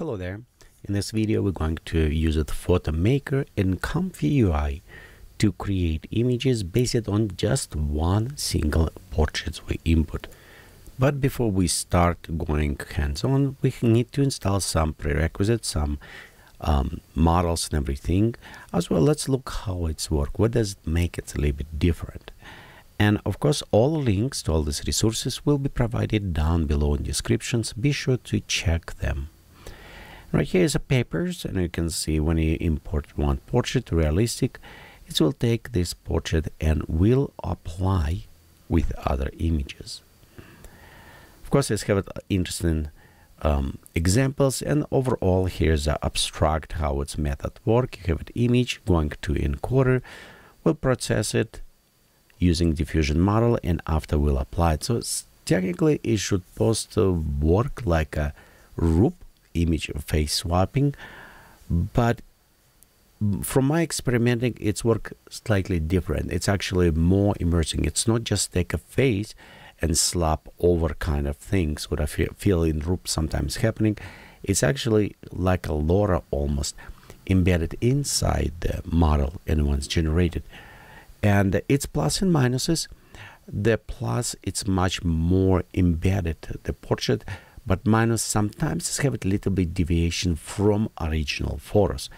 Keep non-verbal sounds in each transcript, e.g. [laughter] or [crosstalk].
Hello there. In this video, we're going to use the Photo Maker in Comfy UI to create images based on just one single portrait we input. But before we start going hands-on, we need to install some prerequisites, some um, models and everything. As well, let's look how it's work. What does it make it a little bit different? And of course, all links to all these resources will be provided down below in descriptions. Be sure to check them. Right here is a papers and you can see when you import one portrait realistic, it will take this portrait and will apply with other images. Of course, let's have interesting um, examples and overall here's the abstract how its method work. You have an image going to encoder, we'll process it using diffusion model and after we'll apply it. So technically it should post work like a Roop image of face swapping but from my experimenting it's work slightly different. It's actually more immersing. It's not just take a face and slap over kind of things what i feel in Roop sometimes happening. It's actually like a LoRa almost embedded inside the model and once generated. And its plus and minuses. The plus it's much more embedded. The portrait but minus sometimes have a little bit deviation from original photos.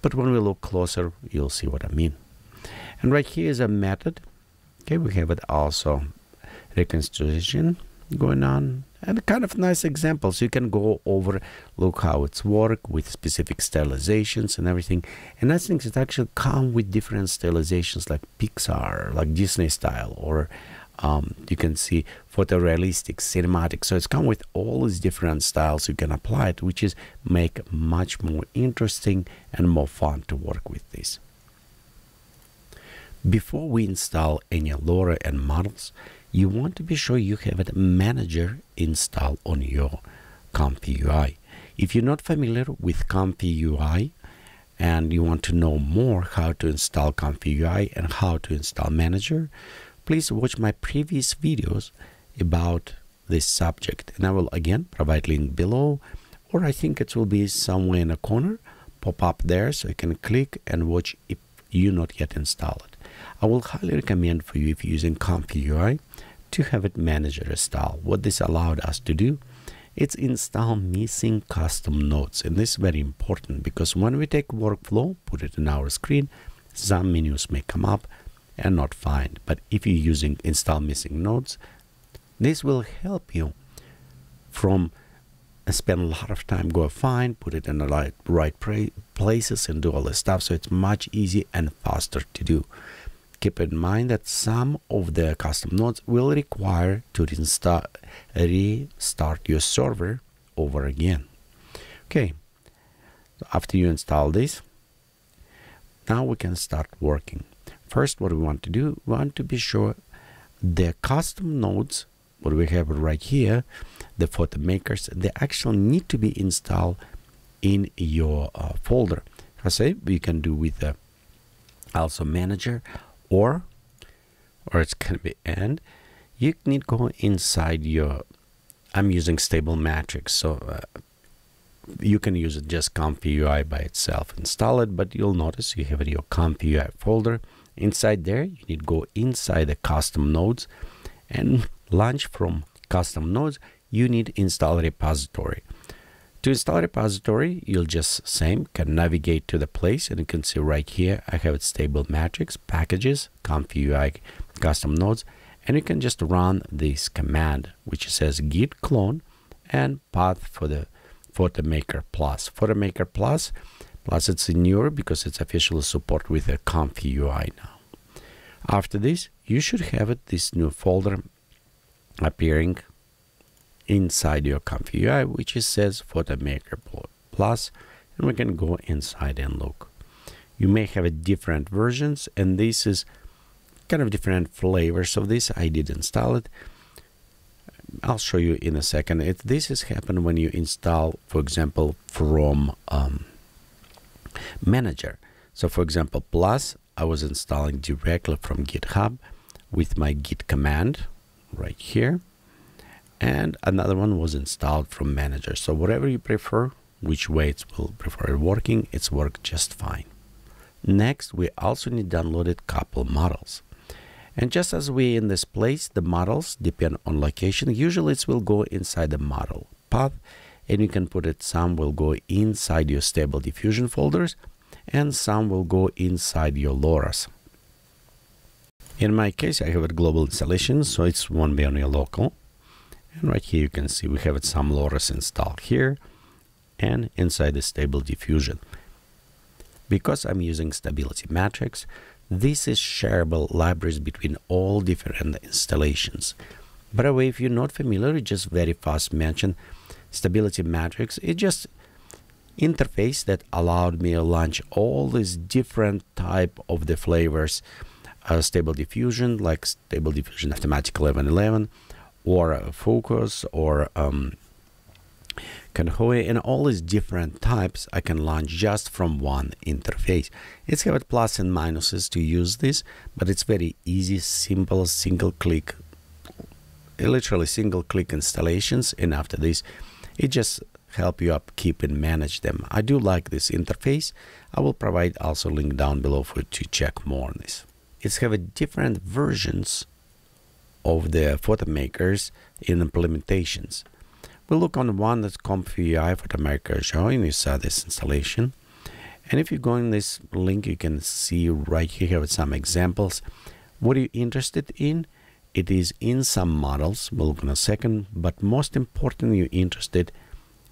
But when we look closer, you'll see what I mean. And right here is a method. Okay, we have it also reconstruction going on and kind of nice examples you can go over look how it's work with specific stylizations and everything and I think it actually come with different stylizations like Pixar like Disney style or um, you can see photorealistic, cinematic. So it's come with all these different styles you can apply it, which is make much more interesting and more fun to work with this. Before we install any LoRa and models, you want to be sure you have a manager installed on your Comfy UI. If you're not familiar with Comfy UI and you want to know more how to install Comfy UI and how to install manager, please watch my previous videos about this subject and I will again provide link below or I think it will be somewhere in a corner pop up there so you can click and watch if you not yet installed it. I will highly recommend for you if you're using Comfy UI to have it manager install. What this allowed us to do it's install missing custom nodes and this is very important because when we take workflow put it in our screen some menus may come up and not find. But if you're using install missing nodes, this will help you from uh, spend a lot of time go find, put it in the right, right places and do all this stuff. So it's much easier and faster to do. Keep in mind that some of the custom nodes will require to restart, restart your server over again. Okay, after you install this, now we can start working. First, what we want to do, we want to be sure the custom nodes, what we have right here, the photo makers, they actually need to be installed in your uh, folder. I say we can do with the also manager or or it's gonna be and you need to go inside your I'm using stable matrix so uh, you can use it just comfy UI by itself install it but you'll notice you have your comfy UI folder Inside there, you need to go inside the custom nodes and launch from custom nodes, you need install repository. To install repository, you'll just same can navigate to the place and you can see right here I have stable matrix, packages, comfy UI, custom nodes, and you can just run this command which says git clone and path for the PhotoMaker Plus. PhotoMaker Plus Plus it's in newer because it's officially support with a Comfy UI now. After this, you should have it, this new folder appearing inside your Comfy UI, which is says PhotoMaker Plus, and we can go inside and look. You may have a different versions, and this is kind of different flavors of this. I did install it. I'll show you in a second. It, this has happened when you install, for example, from um, manager. So for example, plus I was installing directly from GitHub with my git command right here. And another one was installed from manager. So whatever you prefer, which way it will prefer working, it's worked just fine. Next, we also need downloaded couple models. And just as we in this place, the models depend on location. Usually it will go inside the model path and you can put it, some will go inside your stable diffusion folders and some will go inside your LoRa's. In my case, I have a global installation, so it won't be on your local. And right here you can see we have some LoRa's installed here and inside the stable diffusion. Because I'm using stability matrix, this is shareable libraries between all different installations. By the way, if you're not familiar, just very fast mention stability matrix. It just interface that allowed me to launch all these different type of the flavors uh, stable diffusion like stable diffusion automatic 1111 or uh, Fooocus or um, and all these different types I can launch just from one interface. It's got plus and minuses to use this, but it's very easy, simple, single click, literally single click installations. And after this, it just help you upkeep and manage them. I do like this interface. I will provide also link down below for you to check more on this. It's have a different versions of the PhotoMakers in implementations. We'll look on one that's CompUI PhotoMaker showing you saw this installation. And if you go in this link, you can see right here with some examples. What are you interested in? It is in some models, we'll look in a second, but most importantly, you're interested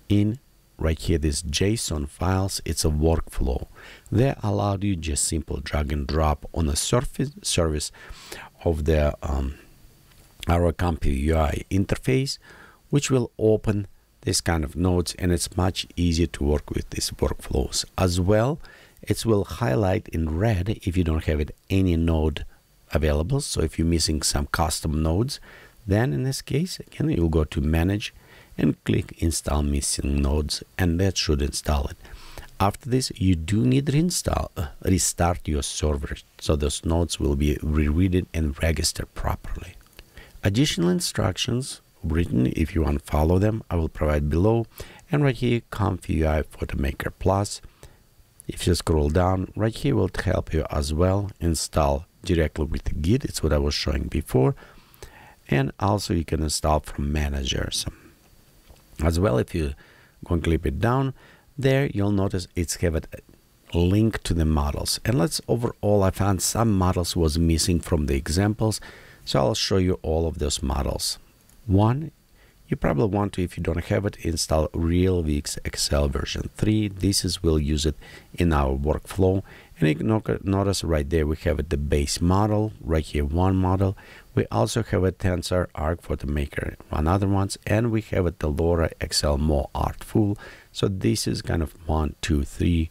in right here, these JSON files, it's a workflow. They allow you just simple drag and drop on the surface service of the um, our Comfy UI interface, which will open this kind of nodes and it's much easier to work with these workflows. As well, it will highlight in red if you don't have it any node available. So if you're missing some custom nodes, then in this case, again, you'll go to manage and click install missing nodes and that should install it. After this, you do need to uh, restart your server so those nodes will be rereaded and registered properly. Additional instructions written if you want to follow them, I will provide below. And right here, CompUI PhotoMaker Plus. If you scroll down, right here will help you as well install directly with the Git. It's what I was showing before. And also you can install from managers. As well, if you go and clip it down, there you'll notice it's have a link to the models. And let's overall, I found some models was missing from the examples. So I'll show you all of those models. One, you probably want to, if you don't have it, install RealVisXL version 3. This is, we'll use it in our workflow. And you can notice right there, we have the base model, right here, one model. We also have a Tensor Arc PhotoMaker, one other ones, and we have a the LoRa XL More Artful. So this is kind of one, two, three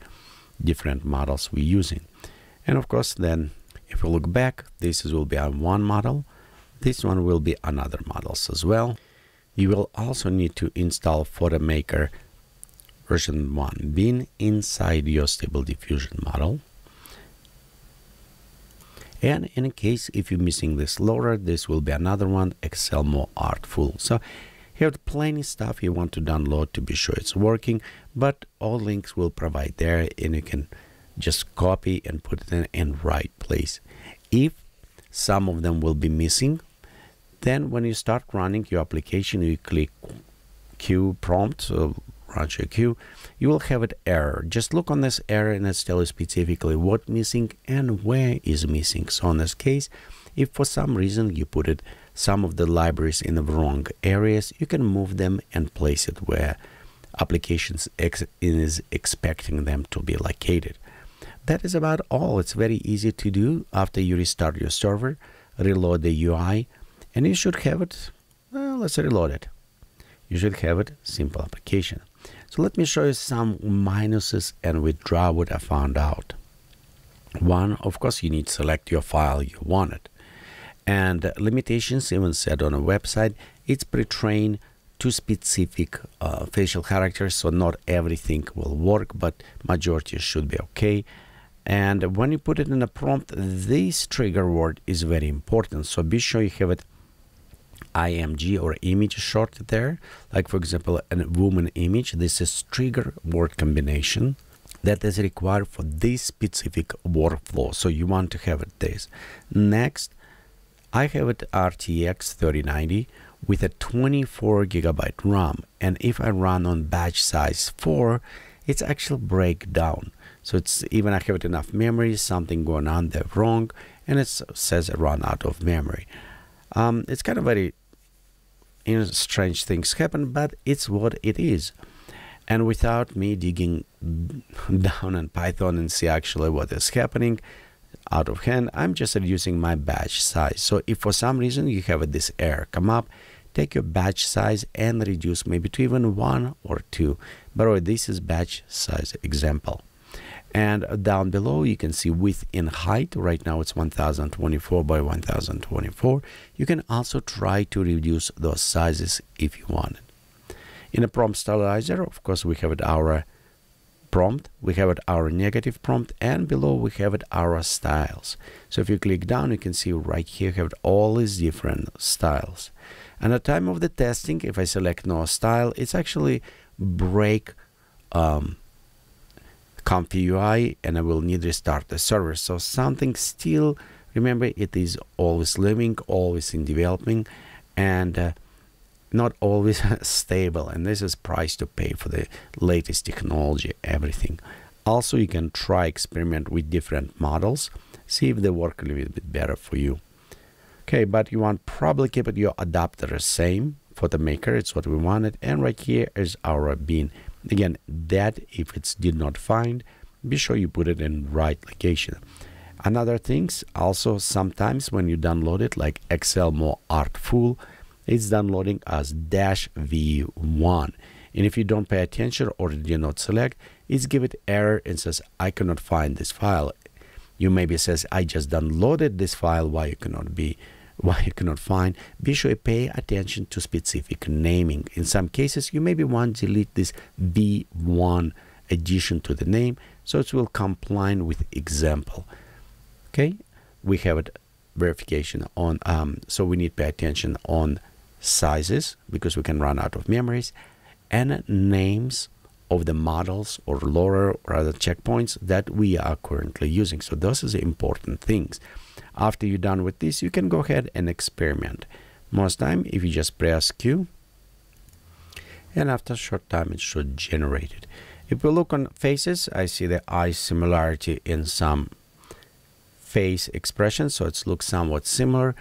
different models we're using. And of course, then if we look back, this is, will be on one model. This one will be another models as well. You will also need to install PhotoMaker version 1 bin inside your Stable Diffusion model. And in case if you're missing this loader, this will be another one, XL More Artful. So here's plenty stuff you want to download to be sure it's working, but all links will provide there and you can just copy and put it in, in right place. If some of them will be missing, then when you start running your application, you click Q prompt, so Roger Q, you will have an error. Just look on this error and it's tell you specifically what missing and where is missing. So in this case, if for some reason you put it some of the libraries in the wrong areas, you can move them and place it where applications ex is expecting them to be located. That is about all. It's very easy to do after you restart your server, reload the UI, and you should have it, well, let's reload it. You should have it simple application. So let me show you some minuses and withdraw what I found out. One, of course, you need to select your file you wanted. And limitations, even said on a website, it's pre-trained to specific uh, facial characters, so not everything will work, but majority should be okay. And when you put it in a prompt, this trigger word is very important. So be sure you have it IMG or image short there. Like for example, a woman image. This is trigger word combination that is required for this specific workflow. So you want to have it this. Next, I have it RTX 3090 with a 24 gigabyte RAM. And if I run on batch size 4, it's actually breakdown. So it's even I have enough memory, something going on there wrong, and it says run out of memory. Um, it's kind of very you know, strange things happen, but it's what it is. And without me digging [laughs] down in Python and see actually what is happening out of hand, I'm just reducing my batch size. So if for some reason you have this error come up, take your batch size and reduce maybe to even one or two. By the oh, way, this is batch size example. And down below, you can see width and height. Right now, it's 1024 by 1024. You can also try to reduce those sizes if you want. In a prompt stylizer, of course, we have it our prompt, we have it our negative prompt, and below we have it our styles. So if you click down, you can see right here, you have all these different styles. And at time of the testing, if I select no style, it's actually break um, UI and I will need to restart the server. So something still, remember, it is always living, always in developing, and uh, not always [laughs] stable. And this is price to pay for the latest technology, everything. Also, you can try experiment with different models, see if they work a little bit better for you. Okay, but you want probably keep it your adapter the same for the maker. It's what we wanted. And right here is our bin. Again, that if it's did not find, be sure you put it in right location. Another things also sometimes when you download it like XL more artful, it's downloading as dash v1 and if you don't pay attention or do not select it's give it error and says I cannot find this file. You maybe says I just downloaded this file. Why you cannot be why you cannot find be sure you pay attention to specific naming in some cases you maybe want to delete this v1 addition to the name so it will comply with example okay we have it verification on um, so we need to pay attention on sizes because we can run out of memories and names of the models or LoRa or other checkpoints that we are currently using. So those are the important things. After you're done with this, you can go ahead and experiment. Most time, if you just press Q, and after a short time, it should generate it. If we look on faces, I see the eye similarity in some face expressions, so it looks somewhat similar.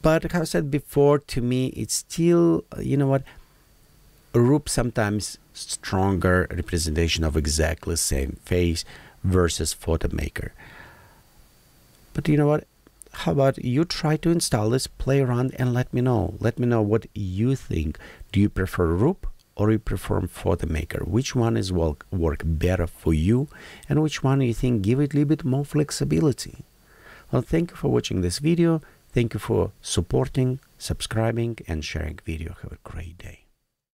But like I said before, to me, it's still, you know what, Roop sometimes stronger representation of exactly same face versus PhotoMaker. But you know what? How about you try to install this, play around, and let me know. Let me know what you think. Do you prefer Roop or you prefer PhotoMaker? Which one is will work better for you, and which one you think give it a little bit more flexibility? Well, thank you for watching this video. Thank you for supporting, subscribing, and sharing video. Have a great day.